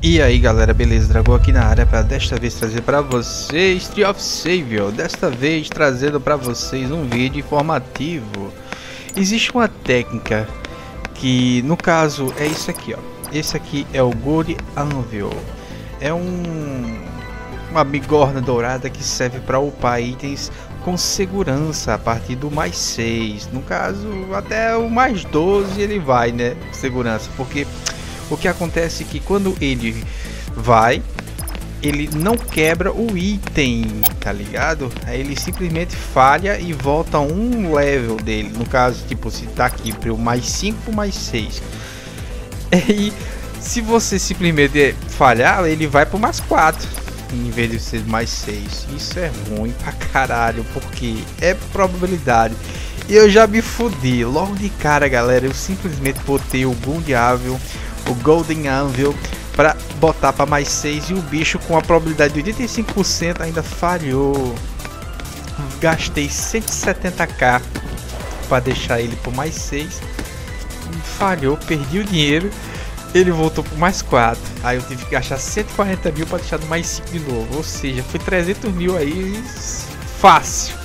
E aí galera, beleza? Dragão aqui na área para desta vez trazer para vocês Tree of Savior. Desta vez trazendo para vocês um vídeo informativo. Existe uma técnica que no caso é isso aqui ó. Esse aqui é o Gold Anvil. É um uma bigorna dourada que serve para upar itens com segurança a partir do mais 6 No caso até o mais 12 ele vai né, segurança Porque o que acontece é que quando ele vai, ele não quebra o item, tá ligado? Aí ele simplesmente falha e volta um level dele. No caso, tipo, se tá aqui para o mais 5 mais 6. E se você simplesmente falhar, ele vai para mais 4 em vez de ser mais 6. Isso é ruim pra caralho, porque é probabilidade. E eu já me fudi. Logo de cara, galera, eu simplesmente botei o Gundiável o Golden Anvil para botar para mais 6 e o bicho com a probabilidade de 85% ainda falhou. Gastei 170k para deixar ele por mais 6. Falhou, perdi o dinheiro. Ele voltou por mais 4. Aí eu tive que gastar 140 mil para deixar do mais 5 de novo. Ou seja, foi 300 mil aí fácil.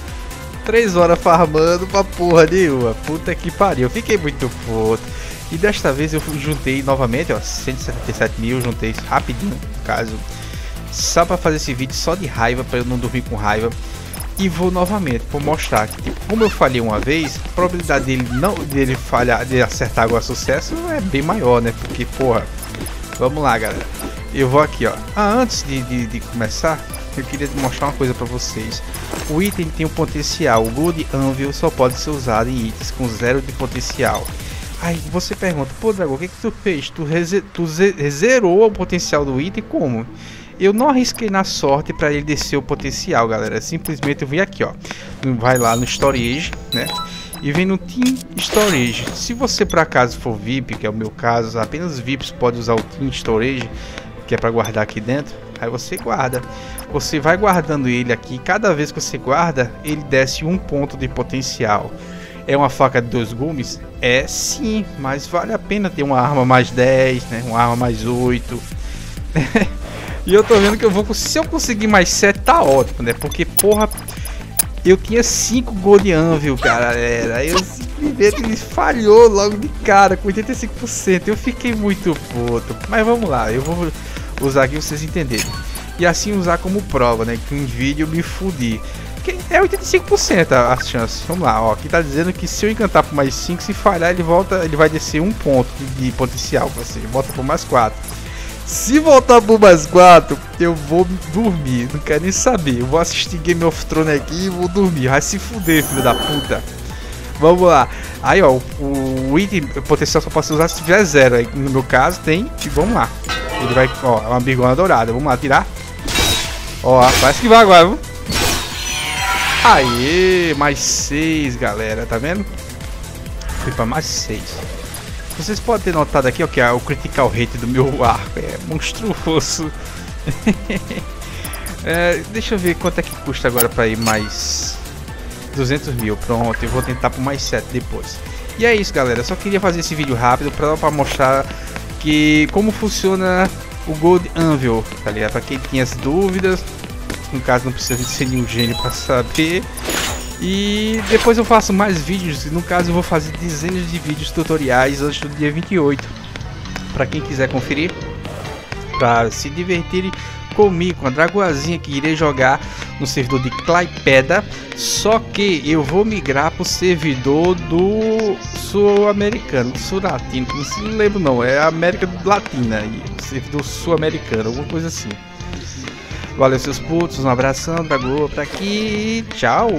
3 horas farmando pra porra nenhuma. Puta que pariu. Fiquei muito puto. E desta vez eu juntei novamente, ó, 177 mil, juntei rapidinho, no caso, só para fazer esse vídeo só de raiva, para eu não dormir com raiva. E vou novamente, para mostrar que tipo, como eu falhei uma vez, a probabilidade dele não dele falhar, de acertar agora sucesso é bem maior, né? Porque, porra, vamos lá, galera. Eu vou aqui, ó. Ah, antes de, de, de começar, eu queria mostrar uma coisa para vocês. O item tem um potencial, o Good Anvil só pode ser usado em itens com zero de potencial. Aí você pergunta, pô Dragão, o que, que tu fez? Tu, tu zerou o potencial do item como? Eu não arrisquei na sorte para ele descer o potencial, galera. Simplesmente eu vim aqui, ó. Vai lá no Storage, né? E vem no Team Storage. Se você por acaso for VIP, que é o meu caso, apenas VIPs pode usar o Team Storage, que é para guardar aqui dentro. Aí você guarda. Você vai guardando ele aqui. Cada vez que você guarda, ele desce um ponto de potencial. É uma faca de dois gumes? É sim, mas vale a pena ter uma arma mais 10, né? Uma arma mais 8. e eu tô vendo que eu vou. Se eu conseguir mais 7, tá ótimo, né? Porque, porra, eu tinha 5 Gold Anvil, cara. Era. Eu simplesmente ele falhou logo de cara com 85%. Eu fiquei muito puto. Mas vamos lá, eu vou usar aqui vocês entenderem. E assim usar como prova, né? Que um vídeo eu me fudi é 85% a, a chance. Vamos lá, ó. Aqui tá dizendo que se eu encantar por mais 5, se falhar, ele volta. Ele vai descer um ponto de, de potencial. Você volta por mais 4. Se voltar por mais 4, eu vou dormir. Não quero nem saber. Eu vou assistir Game of Thrones aqui e vou dormir. Vai se fuder, filho da puta. Vamos lá. Aí, ó, o, o item potencial só pode ser usado se tiver zero. Aí, no meu caso, tem. E vamos lá. Ele vai, ó, é uma bigona dourada. Vamos lá, tirar. Ó, parece que vai agora, viu? Aê, mais seis, galera, tá vendo? Fui pra mais seis. Vocês podem ter notado aqui ó, que o critical rate do meu arco é monstruoso. é, deixa eu ver quanto é que custa agora pra ir mais 200 mil. Pronto, eu vou tentar por mais 7 depois. E é isso, galera. Só queria fazer esse vídeo rápido pra, pra mostrar que como funciona o Gold Anvil, tá ligado? Pra quem tinha as dúvidas, no caso não precisa ser nenhum gênio para saber. E depois eu faço mais vídeos, no caso eu vou fazer dezenas de vídeos tutoriais antes do dia 28. Para quem quiser conferir, para se divertir comigo, com a dragoazinha que irei jogar no servidor de Claipeda, só que eu vou migrar para o servidor do sul-americano, sul-latino, não lembro não, é América Latina, servidor sul-americano, alguma coisa assim. Valeu, seus putos. Um abração, Dragoa, pra aqui. Tchau.